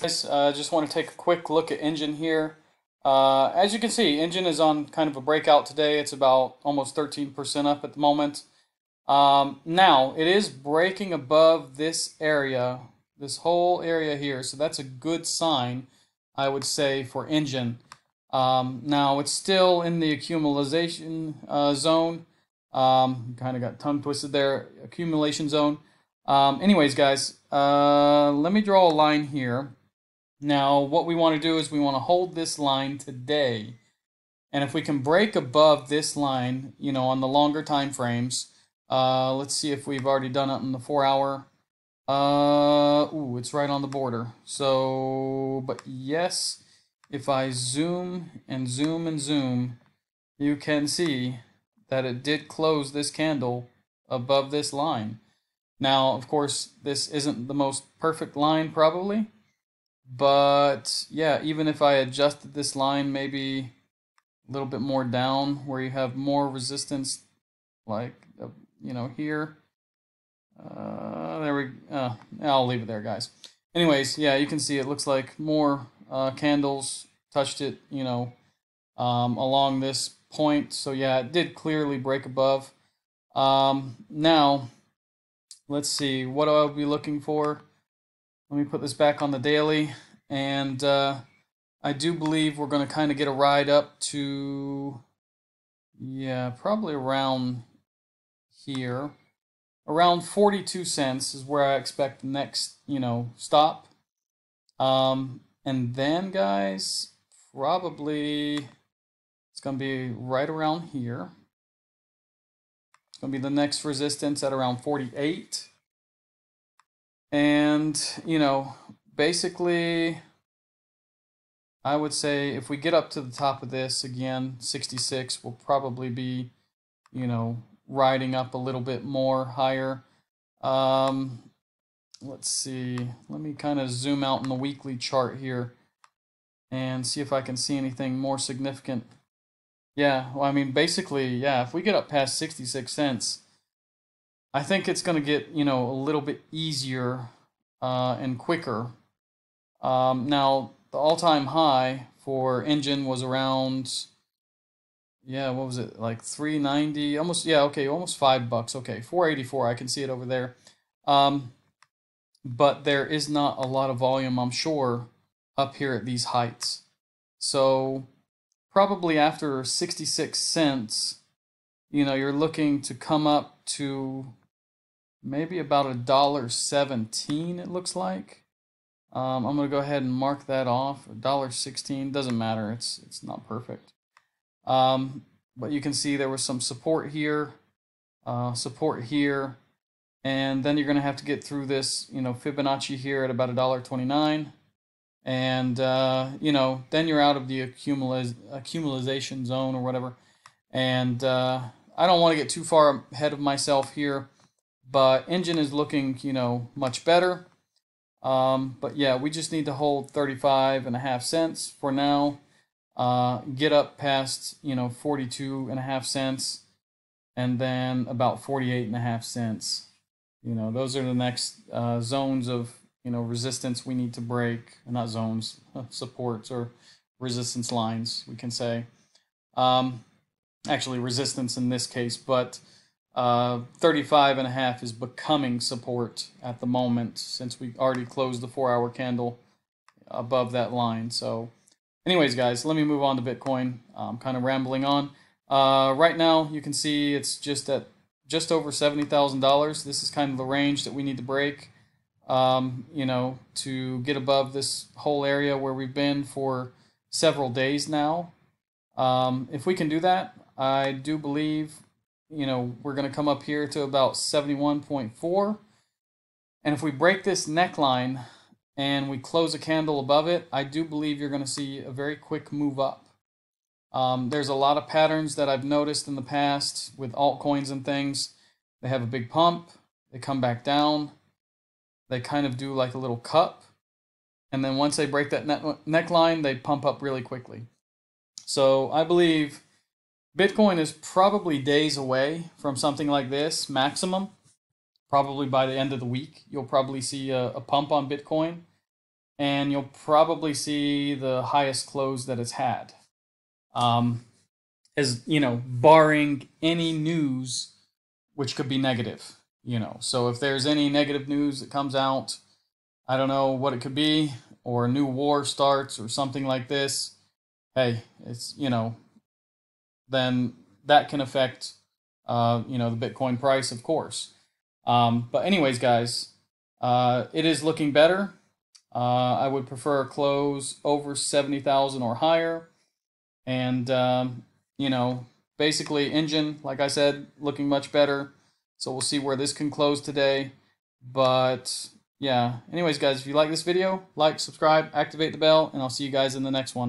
Guys, I uh, just want to take a quick look at Enjin here. Uh, as you can see, Enjin is on kind of a breakout today. It's about almost 13% up at the moment. Um, now, it is breaking above this area, this whole area here, so that's a good sign, I would say, for Enjin. Um, now, it's still in the accumulation uh, zone. Um, kind of got tongue twisted there, accumulation zone. Um, anyways, guys, uh, let me draw a line here. Now, what we want to do is we want to hold this line today. And if we can break above this line, you know, on the longer time frames, uh, let's see if we've already done it in the four hour. Uh, ooh, it's right on the border. So, but yes, if I zoom and zoom and zoom, you can see that it did close this candle above this line. Now, of course, this isn't the most perfect line probably, but yeah, even if I adjusted this line maybe a little bit more down where you have more resistance like, uh, you know, here. Uh, there we uh, I'll leave it there, guys. Anyways, yeah, you can see it looks like more uh, candles touched it, you know, um, along this point. So yeah, it did clearly break above. Um, now, let's see, what do I be looking for? Let me put this back on the daily. And uh, I do believe we're going to kind of get a ride up to, yeah, probably around here. Around 42 cents is where I expect the next, you know, stop. Um, and then, guys, probably it's going to be right around here. It's going to be the next resistance at around 48. And, you know, basically, I would say if we get up to the top of this again, 66 will probably be, you know, riding up a little bit more higher. Um, let's see. Let me kind of zoom out in the weekly chart here and see if I can see anything more significant. Yeah, well, I mean, basically, yeah, if we get up past 66 cents, I think it's going to get, you know, a little bit easier uh, and quicker. Um, now, the all-time high for Enjin was around, yeah, what was it, like 390, almost, yeah, okay, almost five bucks. Okay, 484, I can see it over there. Um, but there is not a lot of volume, I'm sure, up here at these heights. So probably after 66 cents, you know, you're looking to come up to maybe about a dollar 17 it looks like. Um, I'm to go ahead and mark that off. A dollar 16 doesn't matter. It's it's not perfect. Um, but you can see there was some support here, uh, support here, and then you're to have to get through this, you know, Fibonacci here at about a dollar 29 and uh, you know then you're out of the accumulation accumulation zone or whatever and uh, i don't want to get too far ahead of myself here but Enjin is looking you know much better. Um, but yeah we just need to hold 35 and a half cents for now. Uh, get up past you know 42 and a half cents and then about 48 and a half cents. You know those are the next uh, zones of you know resistance we need to break. Not zones supports or resistance lines we can say. Um, actually resistance in this case but uh, 35 and a half is becoming support at the moment since we already closed the four hour candle above that line. So anyways guys let me move on to bitcoin. I'm kind of rambling on. Uh, right now you can see it's just at just over $70000 this is kind of the range that we need to break um, you know, to get above this whole area where we've been for several days now. Um, if we can do that, I do believe, you know, we're going to come up here to about 71.4. And if we break this neckline and we close a candle above it, I do believe you're going to see a very quick move up. Um, there's a lot of patterns that I've noticed in the past with altcoins and things. They have a big pump, they come back down, they kind of do like a little cup. And then once they break that neckline, they pump up really quickly. So I believe Bitcoin is probably days away from something like this, maximum. Probably by the end of the week, you'll probably see a, a pump on Bitcoin. and you'll probably see the highest close that it's had. Um, as you know, barring any news which could be negative, you know. So if there's any negative news that comes out, I don't know what it could be, or a new war starts or something like this, hey, it's you know, then that can affect uh, you know the Bitcoin price, of course. Um, but anyways, guys, uh, it is looking better. Uh, I would prefer a close over seventy thousand or higher, and um, you know, basically Enjin, like I said, looking much better. So we'll see where this can close today. But yeah, anyways, guys, if you like this video, like, subscribe, activate the bell, and I'll see you guys in the next one.